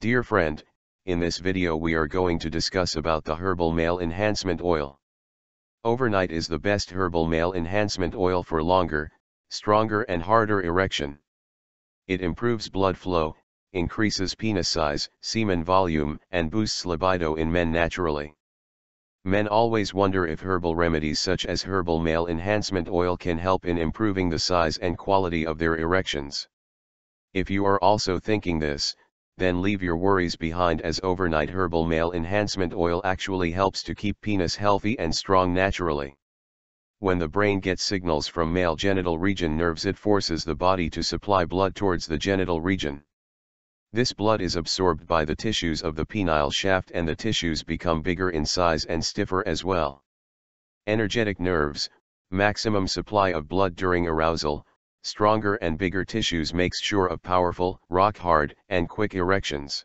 Dear friend, in this video we are going to discuss about the herbal male enhancement oil. Overnight is the best herbal male enhancement oil for longer, stronger and harder erection. It improves blood flow, increases penis size, semen volume, and boosts libido in men naturally. Men always wonder if herbal remedies such as herbal male enhancement oil can help in improving the size and quality of their erections. If you are also thinking this, then leave your worries behind as overnight herbal male enhancement oil actually helps to keep penis healthy and strong naturally. When the brain gets signals from male genital region nerves it forces the body to supply blood towards the genital region. This blood is absorbed by the tissues of the penile shaft and the tissues become bigger in size and stiffer as well. Energetic nerves, maximum supply of blood during arousal, stronger and bigger tissues makes sure of powerful, rock-hard, and quick erections.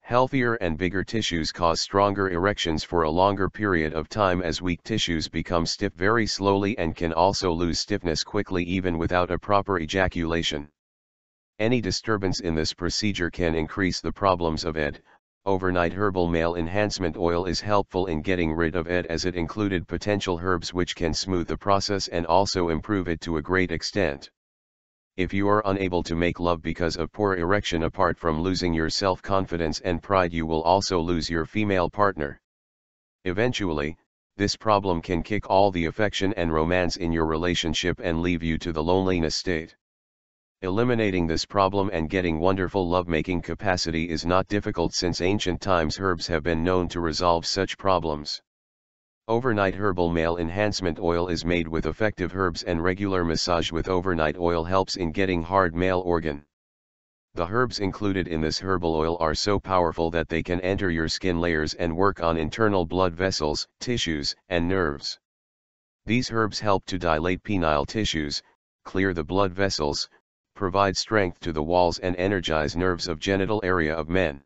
Healthier and bigger tissues cause stronger erections for a longer period of time as weak tissues become stiff very slowly and can also lose stiffness quickly even without a proper ejaculation. Any disturbance in this procedure can increase the problems of ED. Overnight herbal male enhancement oil is helpful in getting rid of ED as it included potential herbs which can smooth the process and also improve it to a great extent. If you are unable to make love because of poor erection apart from losing your self-confidence and pride you will also lose your female partner. Eventually, this problem can kick all the affection and romance in your relationship and leave you to the loneliness state. Eliminating this problem and getting wonderful lovemaking capacity is not difficult since ancient times herbs have been known to resolve such problems. Overnight herbal male enhancement oil is made with effective herbs and regular massage with overnight oil helps in getting hard male organ. The herbs included in this herbal oil are so powerful that they can enter your skin layers and work on internal blood vessels, tissues, and nerves. These herbs help to dilate penile tissues, clear the blood vessels, provide strength to the walls and energize nerves of genital area of men.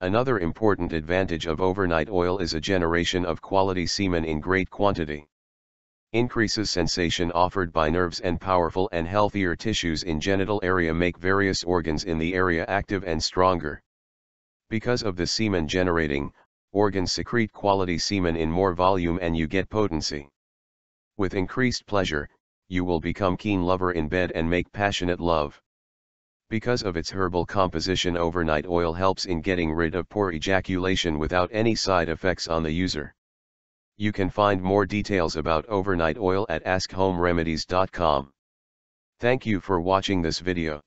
Another important advantage of overnight oil is a generation of quality semen in great quantity. Increases sensation offered by nerves and powerful and healthier tissues in genital area make various organs in the area active and stronger. Because of the semen generating, organs secrete quality semen in more volume and you get potency. With increased pleasure, you will become keen lover in bed and make passionate love. Because of its herbal composition overnight oil helps in getting rid of poor ejaculation without any side effects on the user. You can find more details about overnight oil at askhomeremedies.com. Thank you for watching this video.